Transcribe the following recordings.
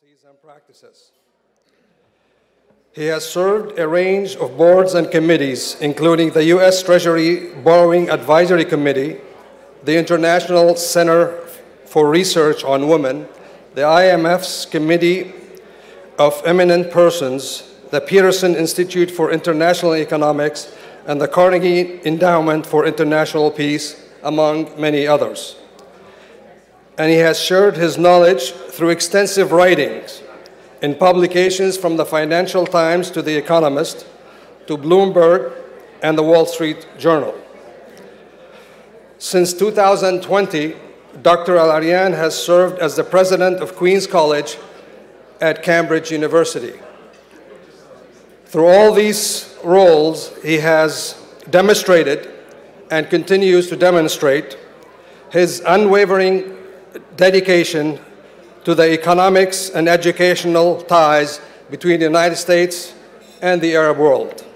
policies and practices. He has served a range of boards and committees, including the U.S. Treasury Borrowing Advisory Committee, the International Center for Research on Women, the IMF's Committee of Eminent Persons, the Peterson Institute for International Economics, and the Carnegie Endowment for International Peace, among many others. And he has shared his knowledge through extensive writings in publications from the Financial Times to The Economist to Bloomberg and the Wall Street Journal. Since 2020, Dr. El-Erian has served as the president of Queens College at Cambridge University. Through all these roles, he has demonstrated and continues to demonstrate his unwavering dedication to the economics and educational ties between the United States and the Arab world.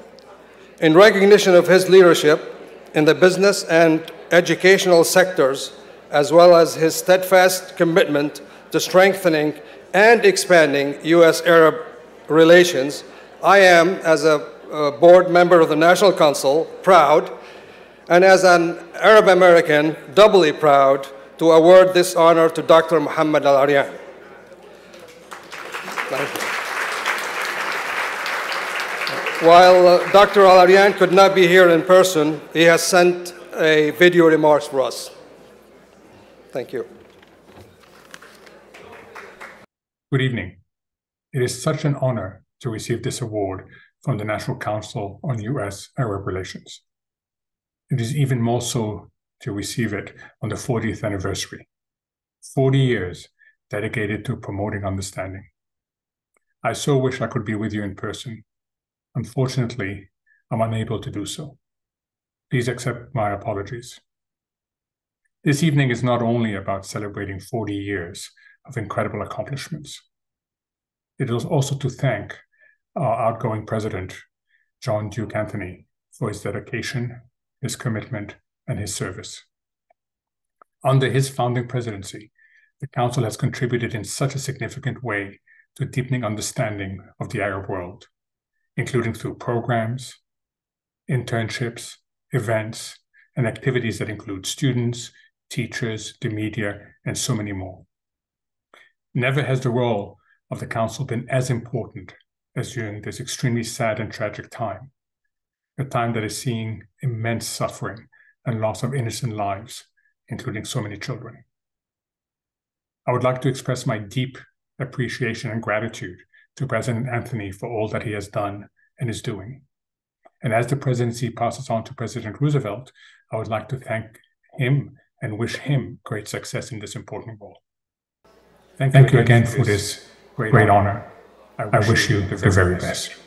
In recognition of his leadership in the business and educational sectors, as well as his steadfast commitment to strengthening and expanding U.S. Arab relations, I am, as a, a board member of the National Council, proud, and as an Arab American, doubly proud to award this honor to Dr. Mohamed El-Erian. Thank you. While uh, Dr. El-Erian could not be here in person, he has sent a video remarks for us. Thank you. Good evening. It is such an honor to receive this award from the National Council on U.S. Arab Relations. It is even more so to receive it on the 40th anniversary. 40 years dedicated to promoting understanding. I so wish I could be with you in person. Unfortunately, I'm unable to do so. Please accept my apologies. This evening is not only about celebrating 40 years of incredible accomplishments, it is also to thank our outgoing president, John Duke Anthony, for his dedication, his commitment, and his service. Under his founding presidency, the Council has contributed in such a significant way to deepening understanding of the Arab world, including through programs, internships, events, and activities that include students, teachers, the media, and so many more. Never has the role of the Council been as important as during this extremely sad and tragic time, a time that is seeing immense suffering and loss of innocent lives, including so many children. I would like to express my deep appreciation and gratitude to President Anthony for all that he has done and is doing. And as the presidency passes on to President Roosevelt, I would like to thank him and wish him great success in this important role. Thank, thank you again for this great, great honor. I wish, I wish you the very best. best.